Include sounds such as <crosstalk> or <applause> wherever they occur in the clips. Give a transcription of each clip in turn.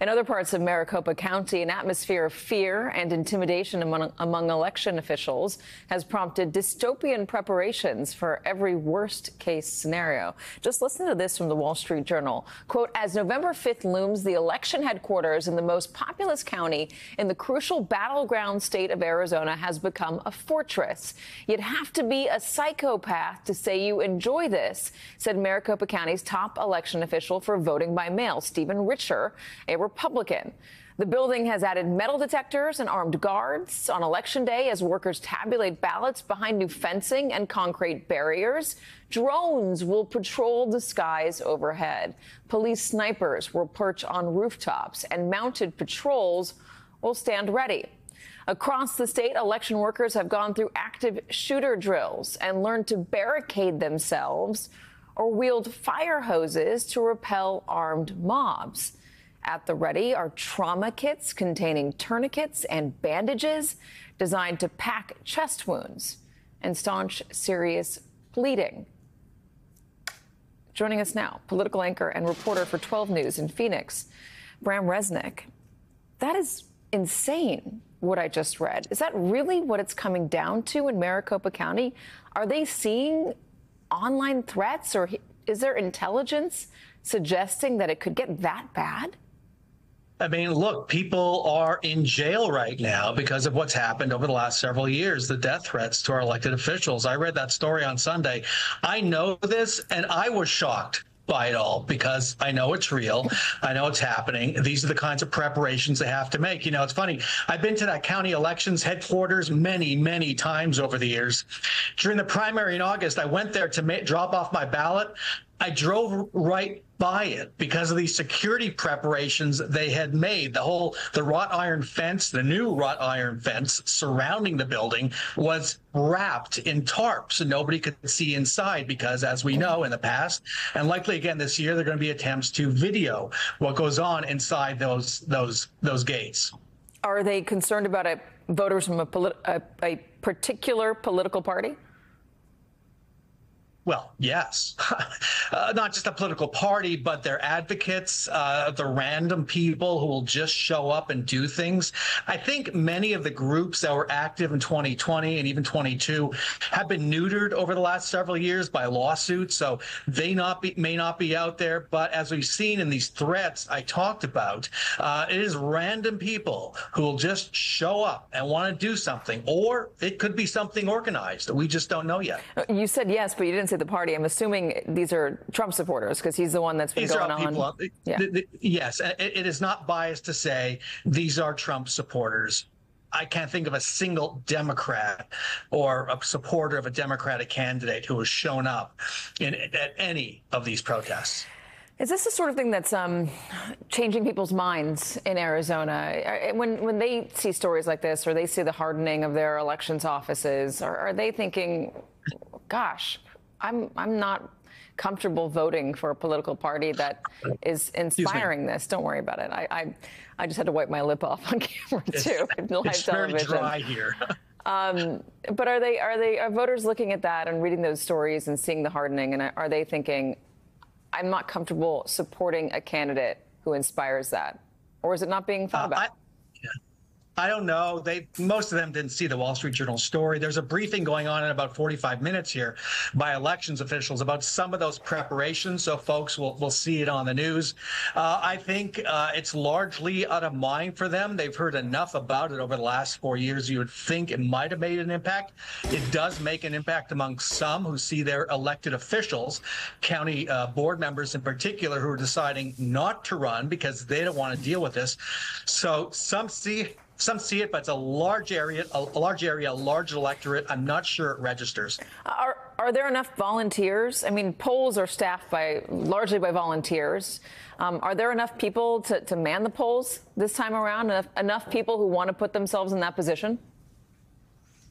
In other parts of Maricopa County, an atmosphere of fear and intimidation among, among election officials has prompted dystopian preparations for every worst case scenario. Just listen to this from the Wall Street Journal. Quote, as November 5th looms, the election headquarters in the most populous county in the crucial battleground state of Arizona has become a fortress. You'd have to be a psychopath to say you enjoy this, said Maricopa County's top election official for voting by mail, Stephen Richer, a Republican. The building has added metal detectors and armed guards on election day as workers tabulate ballots behind new fencing and concrete barriers. Drones will patrol the skies overhead. Police snipers will perch on rooftops and mounted patrols will stand ready. Across the state, election workers have gone through active shooter drills and learned to barricade themselves or wield fire hoses to repel armed mobs. At the ready are trauma kits containing tourniquets and bandages designed to pack chest wounds and staunch serious bleeding. Joining us now, political anchor and reporter for 12 News in Phoenix, Brahm Resnik. That is insane, what I just read. Is that really what it's coming down to in Maricopa County? Are they seeing online threats or is there intelligence suggesting that it could get that bad? I mean, look, people are in jail right now because of what's happened over the last several years, the death threats to our elected officials. I read that story on Sunday. I know this, and I was shocked by it all because I know it's real. I know it's happening. These are the kinds of preparations they have to make. You know, it's funny. I've been to that county elections headquarters many, many times over the years. During the primary in August, I went there to ma- drop off my ballot. I drove right by it because of these security preparations they had made. The whole the wrought iron fence, the new wrought iron fence surrounding the building was wrapped in tarps and nobody could see inside because as we know in the past and likely again this year there are going to be attempts to video what goes on inside those those those gates. Are they concerned about a, voters from a, a, a particular political party? Well, yes. <laughs> uh, not just a political party, but their advocates, uh, the random people who will just show up and do things. I think many of the groups that were active in 2020 and even 22 have been neutered over the last several years by lawsuits. So they not be, may not be out there. But as we've seen in these threats I talked about, uh, it is random people who will just show up and want to do something, or it could be something organized that we just don't know yet. You said yes, but you didn't say the party. I'm assuming these are Trump supporters because he's the one that's been these going on. Yeah. The, the, yes, it, it is not biased to say these are Trump supporters. I can't think of a single Democrat or a supporter of a Democratic candidate who has shown up in at any of these protests. Is this the sort of thing that's um, changing people's minds in Arizona? When when they see stories like this, or they see the hardening of their elections offices, or are they thinking, "Gosh, I'm I'm not comfortable voting for a political party that is <laughs> inspiring this. Don't worry about it. I, I, I just had to wipe my lip off on <laughs> camera too. It's, live it's television. very dry here. <laughs> um, but are they are they are voters looking at that and reading those stories and seeing the hardening and are they thinking, I'm not comfortable supporting a candidate who inspires that, or is it not being thought uh, about? I, I don't know. They most of them didn't see the Wall Street Journal story. There's a briefing going on in about 45 minutes here by elections officials about some of those preparations. So folks will will see it on the news. Uh, I think uh, it's largely out of mind for them. They've heard enough about it over the last four years. You would think it might have made an impact. It does make an impact among some who see their elected officials, county uh, board members in particular, who are deciding not to run because they don't want to deal with this. So some see some see it, but it's a large area, a, large area, a large electorate. I'm not sure it registers. Are are there enough volunteers? I mean, polls are staffed by largely by volunteers. Um, are there enough people to, to man the polls this time around? Enough, enough people who want to put themselves in that position?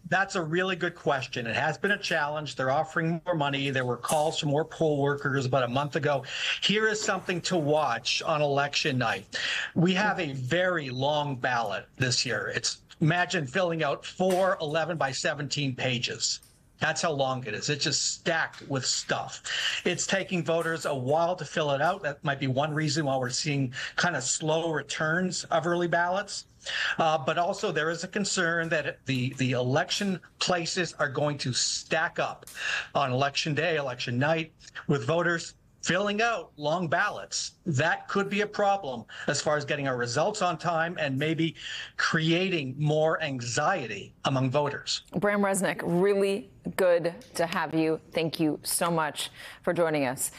That's a really good question. It has been a challenge. They're offering more money. There were calls for more poll workers about a month ago. Here is something to watch on election night. We have a very long ballot this year. It's imagine filling out four 11 by 17 pages. That's how long it is. It's just stacked with stuff. It's taking voters a while to fill it out. That might be one reason why we're seeing kind of slow returns of early ballots. Uh, but also, there is a concern that the, the election places are going to stack up on election day, election night, with voters filling out long ballots. That could be a problem as far as getting our results on time and maybe creating more anxiety among voters. Brahm Resnik, really good to have you. Thank you so much for joining us.